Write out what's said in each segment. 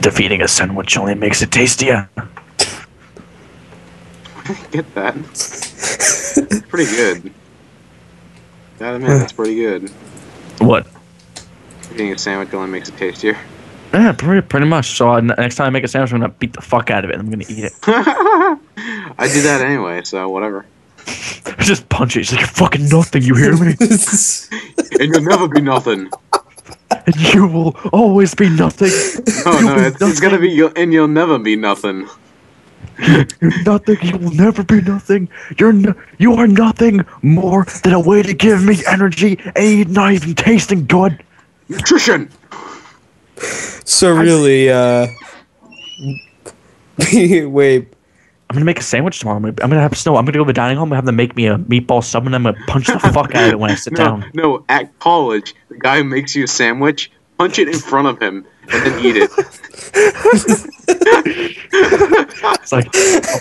Defeating a sandwich only makes it tastier. I get that? pretty good. Gotta admit, that's pretty good. What? Eating a sandwich only makes it tastier. Yeah, pretty, pretty much. So uh, next time I make a sandwich, I'm gonna beat the fuck out of it. and I'm gonna eat it. I do that anyway, so whatever. Just punch it. It's like you're fucking nothing. You hear me? And you'll never be nothing. And you will always be nothing. No, You'll no, be it's, it's gonna be you'll, and you'll never be nothing. You're nothing. You will never be nothing. You're no, you are nothing more than a way to give me energy, and not even tasting good. Nutrition. so really, uh, wait. I'm gonna make a sandwich tomorrow. I'm gonna, I'm gonna have snow. I'm gonna go to the dining hall. I'm gonna have them make me a meatball sub, and I'm gonna punch the fuck out of it when I sit No, down. no. At college, the guy makes you a sandwich, punch it in front of him, and then eat it. It's like,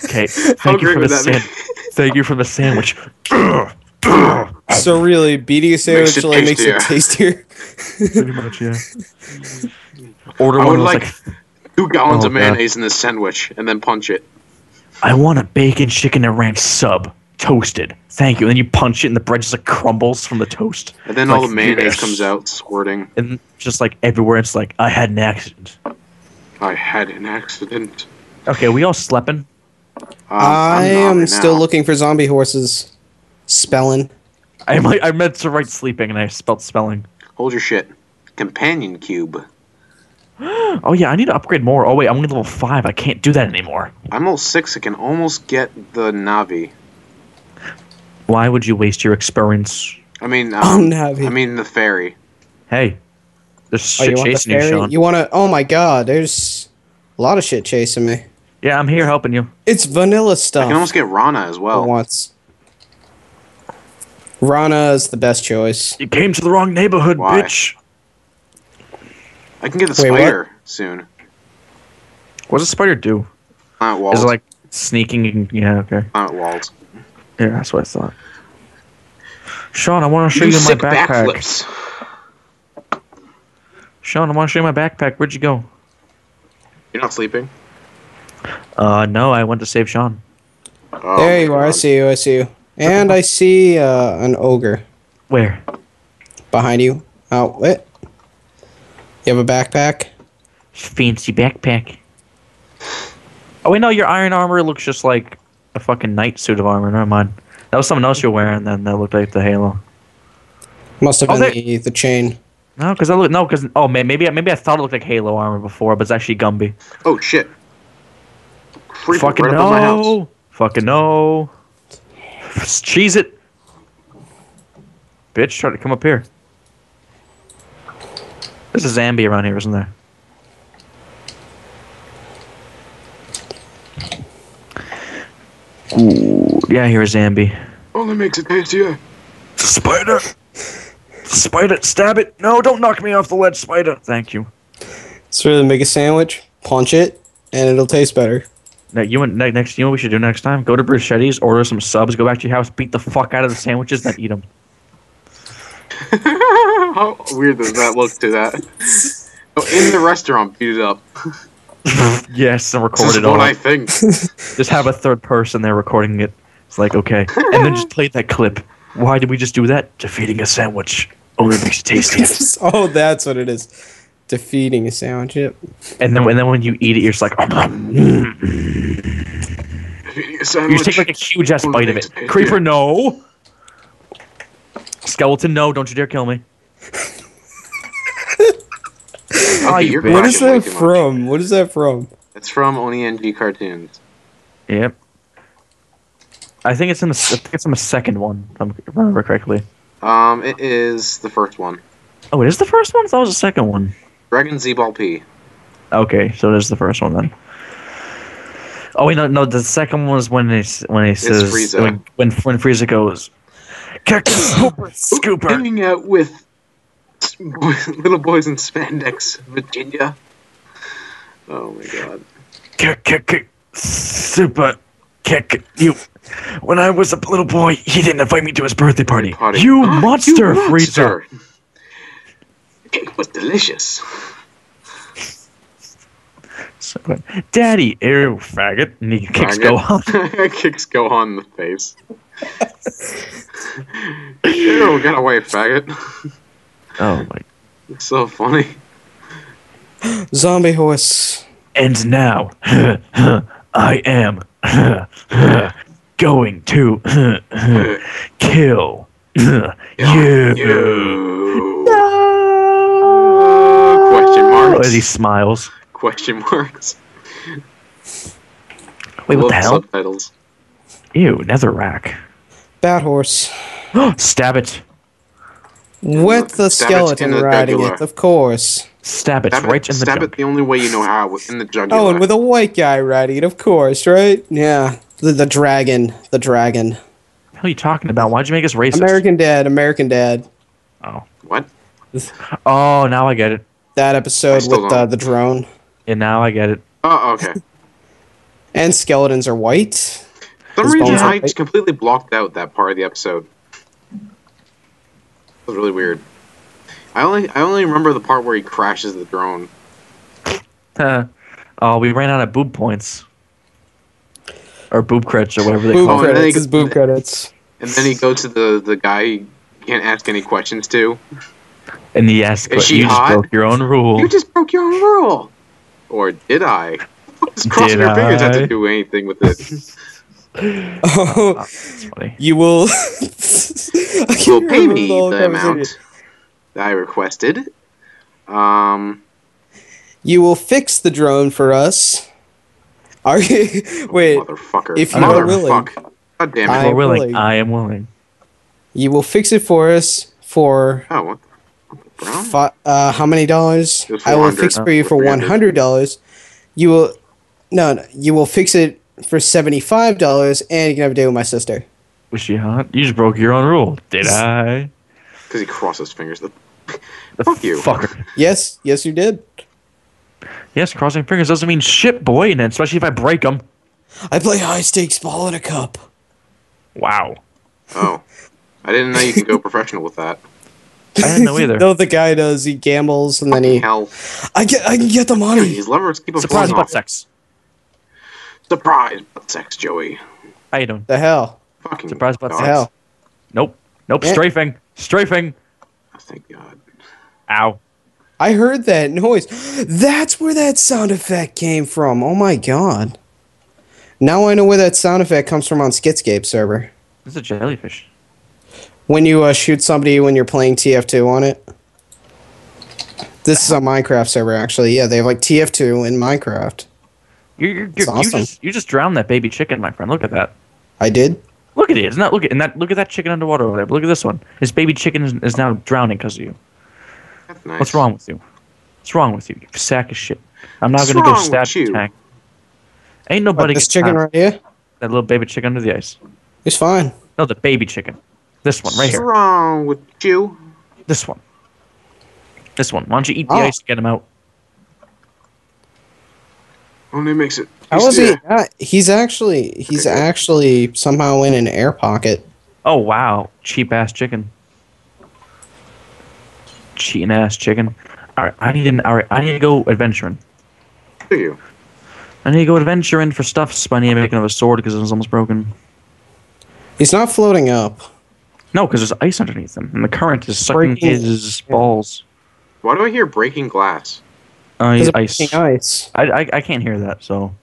okay, thank you for the would that be? sand. Thank you for the sandwich. So really, beating a sandwich it only makes it tastier. Pretty much, yeah. Order I one would of those, like, like, two gallons Oh, of God. mayonnaise in this sandwich, and then punch it. I want a bacon, chicken, and ranch sub, toasted. Thank you. And then you punch it, and the bread just like crumbles from the toast. And then Like, all the mayonnaise yes. comes out squirting. and just like everywhere, it's like I had an accident. I had an accident. Okay, we all sleeping. Um, I I'm right still now. looking for zombie horses. Spelling. I might, I meant to write sleeping, and I spelled spelling. Hold your shit. Companion cube. Oh yeah, I need to upgrade more. Oh wait, I'm only level five. I can't do that anymore. I'm level six. I can almost get the Navi. Why would you waste your experience? I mean, um, Oh, Navi. I mean the ferry. Hey, there's Oh, shit you want the chasing you. Sean. You want to? Oh my God! There's a lot of shit chasing me. Yeah, I'm here helping you. It's vanilla stuff. I can almost get Rana as well. once. Rana is the best choice. You came to the wrong neighborhood, Why? bitch. I can get the Wait, what? spider soon. What does a spider do? Planet walls. Is it like sneaking? And, yeah, okay. planet walls. Yeah, that's what I thought. Sean, I want to show Do you my backpack. backflips. Sean, I want to show you my backpack. Where'd you go? You're not sleeping. Uh, no, I went to save Sean. Oh there my you are. I see you. I see you. And I see uh, an ogre Where? behind you. Oh, what? You have a backpack? Fancy backpack. Oh wait, no, your iron armor looks just like a fucking knight suit of armor. Never mind. That was something else you were wearing. Then that looked like the halo. Must have Oh, been there- the, the chain. No, because I look no, because oh man, maybe maybe I thought it looked like halo armor before, but it's actually Gumby. Oh shit. Creeper Fucking right above my house. no. Fucking no. Cheese it. Bitch, try to come up here. There's a Zambi around here, isn't there? Ooh, yeah, here's a Zambi. Only makes it tastier. It's a Spider! Spider, stab it! No, don't knock me off the ledge, Spider! Thank you. So really make a sandwich, punch it, and it'll taste better. Now, you want next? You know what we should do next time? Go to Bruschetti's, order some subs, go back to your house, beat the fuck out of the sandwiches, then eat them. How weird does that look to that? Oh, in the restaurant, beat it up. Yes, and record This is it all. what I think. Just have a third person there recording it. It's like okay, and then just play that clip. Why did we just do that? Defeating a sandwich only makes it tastier. oh, that's what it is. Defeating a sandwich. Yep. and then, and then when you eat it, you're just like, Eating a you sandwich. just take like a huge ass bite of it. it. Creeper, no. Skeleton, no. Don't you dare kill me. Oh, you. What is that too much. from? What is that from? It's from OneyNG cartoons. Yep. I think it's in the I think it's in the second one. If I remember correctly. Um, it is the first one. Oh, it is the first one. I thought it was the second one. Dragon Z Ball P. Okay, so it is the first one then. Oh wait, no, no. The second one was when it's when he says Frieza. when when when Frieza goes, kick the scooper. Hanging out with little boys in spandex, Virginia. Oh my god. kick, kick, kick, super, kick you. When I was a little boy, he didn't invite me to his birthday party. Party. You monster, You Frieza. The cake was delicious. But Daddy, ew, faggot, and he kicks go on. Kicks go on in the face. Ew, get away, faggot. Oh my! It's so funny. Zombie horse. And now, I am going to kill you. You. Question Oh, marks. as he smiles. Question marks. Wait, what Love the hell? Subtitles. Ew, netherrack. Bat horse. Stab it. With the Stab skeleton in the riding jugular. it, of course. Stab it Stab right it, in the stab junk. it the only way you know how, in the jugular. Oh, and with a white guy riding it, of course, right? Yeah. The, the dragon. The dragon. What the hell are you talking about? Why'd you make us racist? American Dad. American Dad. Oh. What? Oh, now I get it. That episode with uh, the drone. And now I get it. Oh, okay. And skeletons are white. For some reason, I white. completely blocked out that part of the episode. It was really weird. I only I only remember the part where he crashes the drone. Uh, oh, we ran out of boob points. Or boob credits or whatever they Boob call and it. then he credits. His boob credits. And then he goes to the the guy he can't ask any questions to. And the yes, Is she you just hot? broke your own rule. You just broke your own rule. Or did I? Just crossing Did your fingers have to do anything with it. Oh, That's funny. you will. Will pay me the amount that I requested. Um, You will fix the drone for us. Are you? Wait. motherfucker. if you are Motherfuck. God damn it. I- We're am willing. willing. I am willing. You will fix it for us for oh, what? Fi- uh, how many dollars? I will fix it for you for hundred dollars. You will. No, no, you will fix it for seventy five dollars, and you can have a day with my sister. Was she hot? You just broke your own rule. Did I? Because he crossed his fingers. The The Fuck you. Fucker. Yes, yes, you did. Yes, crossing fingers doesn't mean shit, boy, and then especially if I break them. I play high stakes ball in a cup. Wow. Oh. I didn't know you could go professional with that. I didn't know either. no, the guy does. He gambles, and then he. Hell. I get. I can get the money. These levers keep on Surprise falling butt off. sex. Surprise butt sex, Joey. How you doing? The hell. Fucking Surprise butt God. The hell. Nope. Nope. Eh. Strafing. Strafing. Oh, thank God. Ow. I heard that noise. That's where that sound effect came from. Oh my god. Now I know where that sound effect comes from on Skitscape server. This is a jellyfish. When you uh, shoot somebody when you're playing TF2 on it. This is a Minecraft server actually. Yeah, they have like TF2 in Minecraft. You you It's you awesome. just you just drowned that baby chicken, my friend. Look at that. I did. Look at it. Isn't that look at and that look at that chicken underwater over there. But look at this one. This baby chicken is, is now drowning because of you. Nice. What's wrong with you? What's wrong with you? You sack of shit. I'm not What's gonna go wrong stab you? your tank. Ain't But nobody this chicken time- right here that little baby chicken under the ice. is fine. No, the baby chicken. This one right What's here. What's wrong with you? This one. This one. Why don't you eat the Oh. ice to get him out? Only makes it. How was he? Yeah. He's actually he's Okay, actually somehow in an air pocket. Oh wow, cheap ass chicken. Cheating ass chicken. All right, I need an. All right, I need to go adventuring. Do you? I need to go adventuring for stuff. But I need to make another sword because it was almost broken. He's not floating up. No, because there's ice underneath him, and the current is sucking Breaking- his balls. Why do I hear breaking glass? Uh, He's ice. ice. I, I I can't hear that, so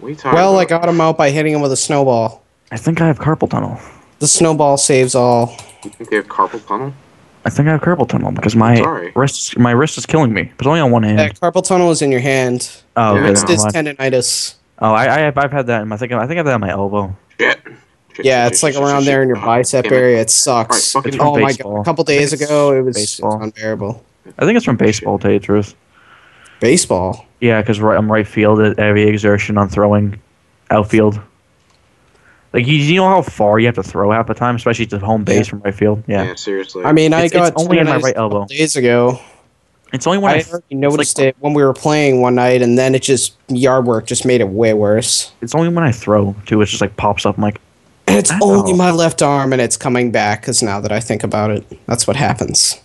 What are you talking Well, I got him out by hitting him with a snowball. I think I have carpal tunnel. The snowball saves all. You think they have carpal tunnel? I think I have carpal tunnel because my Sorry. wrist my wrist is killing me, but only on one hand. That carpal tunnel is in your hand. oh, Yeah, okay, It's this tendonitis. oh, I, I have I've had that. In my, I think I think I have that on my elbow. Shit. Shit, Yeah, shit, it's shit, like shit, around shit, there in your bicep damn area. It sucks. Alright, fucking It's from oh my god! A couple days it's ago, it was baseball. unbearable. I think it's from baseball. To tell you the truth. Baseball. Yeah, because right, I'm right field at heavy exertion on throwing outfield. Like you, you know how far you have to throw half the time, especially to home base Yeah. from right field. Yeah, Yeah, seriously. I mean, I It's- got it's only in my right elbow. days ago. it's only when I I, already noticed like- it when we were playing one night, and then it just yard work just made it way worse. it's only when I throw too. It just like pops up. I'm like, And it's Ow. only my left arm, and it's coming back. Because now that I think about it, that's what happens.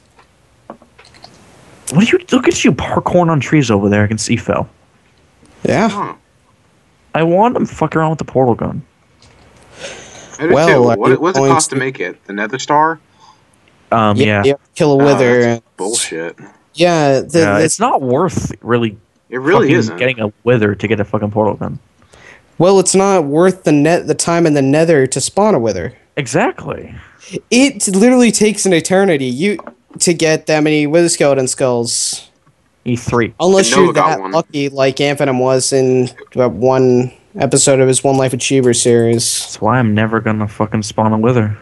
What do you look at you parkouring on trees over there? I can see Phil. Yeah. I want him to fuck around with the portal gun. Well, too. are you What, what's it going cost to to- make it? The Nether Star? Um, yeah. You have to kill a Oh, wither. that's bullshit. Yeah, the, Yeah, the- it's not worth really. It really isn't. Getting a wither to get a fucking portal gun. well, it's not worth the net the time in the Nether to spawn a wither. Exactly. It literally takes an eternity you to get that many wither skeleton skulls. E3. Unless And you're got that one. lucky, like Amphanum was in that one episode of his One Life Achiever series. That's why I'm never gonna fucking spawn a wither.